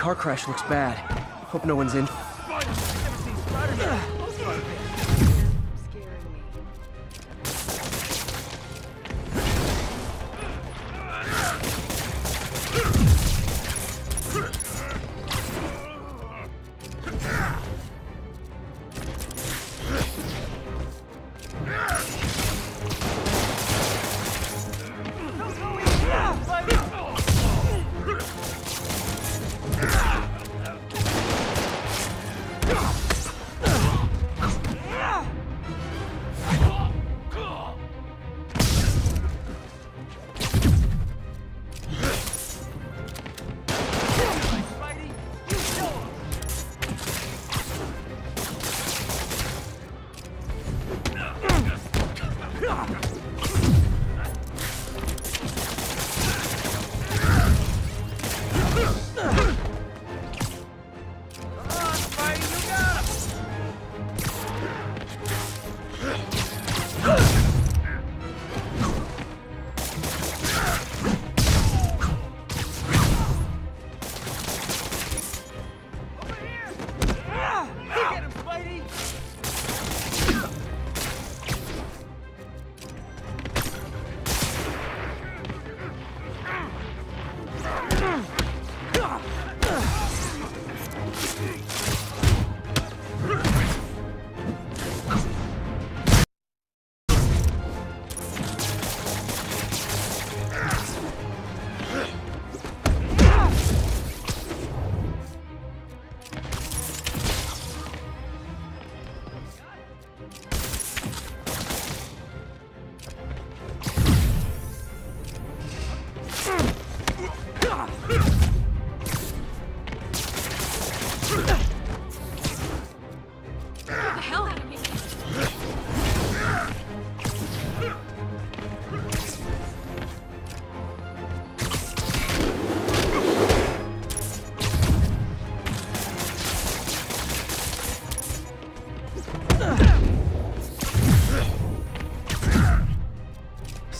car crash looks bad. Hope no one's in.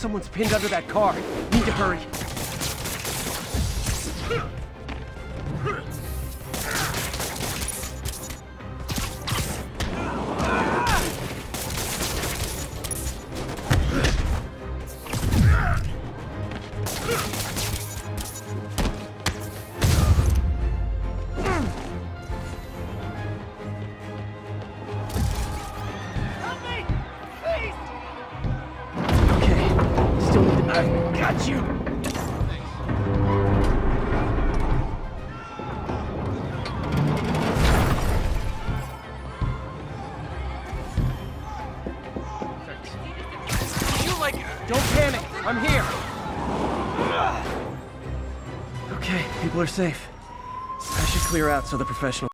Someone's pinned under that car. Need to hurry. Still need to... I've got you! You like Don't panic! I'm here! Okay, people are safe. I should clear out so the professional